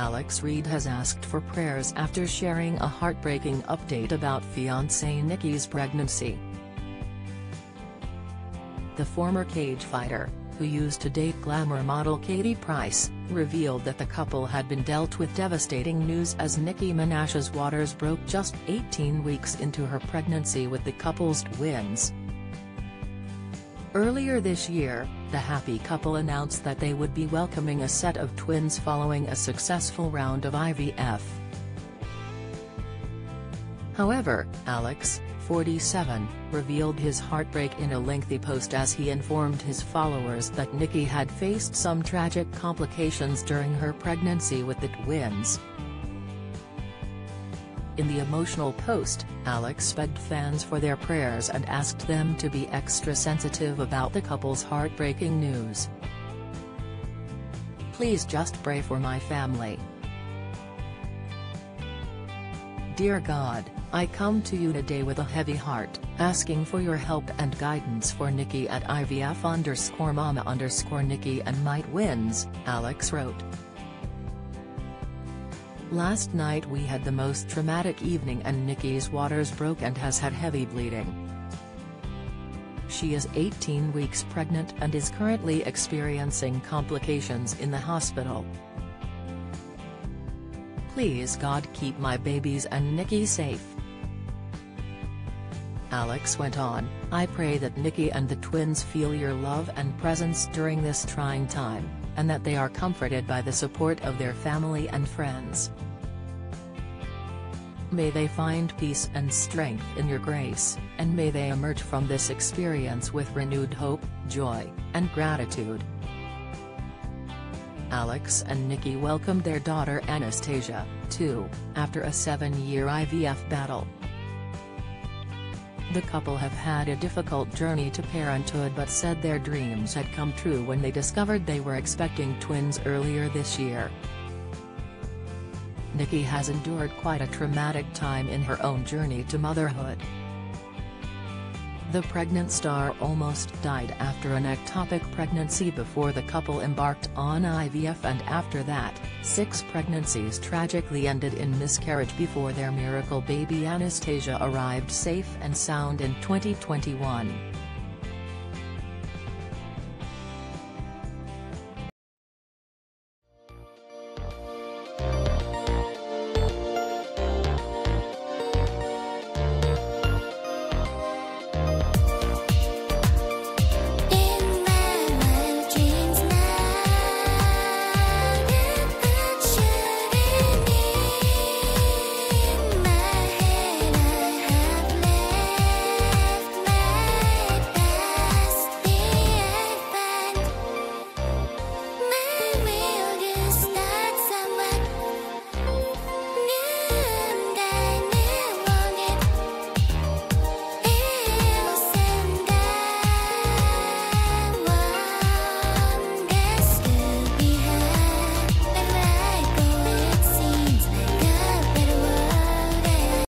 Alex Reid has asked for prayers after sharing a heartbreaking update about fiancée Nikki's pregnancy. The former cage fighter, who used to date glamour model Katie Price, revealed that the couple had been dealt with devastating news as Nicki Minaj's waters broke just 18 weeks into her pregnancy with the couple's twins. Earlier this year, the happy couple announced that they would be welcoming a set of twins following a successful round of IVF. However, Alex, 47, revealed his heartbreak in a lengthy post as he informed his followers that Nikki had faced some tragic complications during her pregnancy with the twins. In the emotional post, Alex begged fans for their prayers and asked them to be extra sensitive about the couple's heartbreaking news. Please just pray for my family. Dear God, I come to you today with a heavy heart, asking for your help and guidance for Nikki at IVF underscore mama underscore Nicki and might wins, Alex wrote. Last night we had the most traumatic evening and Nikki's waters broke and has had heavy bleeding. She is 18 weeks pregnant and is currently experiencing complications in the hospital. Please God keep my babies and Nikki safe. Alex went on, I pray that Nikki and the twins feel your love and presence during this trying time, and that they are comforted by the support of their family and friends. May they find peace and strength in your grace, and may they emerge from this experience with renewed hope, joy, and gratitude. Alex and Nikki welcomed their daughter Anastasia, too, after a seven-year IVF battle. The couple have had a difficult journey to parenthood but said their dreams had come true when they discovered they were expecting twins earlier this year. Nikki has endured quite a traumatic time in her own journey to motherhood. The pregnant star almost died after an ectopic pregnancy before the couple embarked on IVF and after that, six pregnancies tragically ended in miscarriage before their miracle baby Anastasia arrived safe and sound in 2021.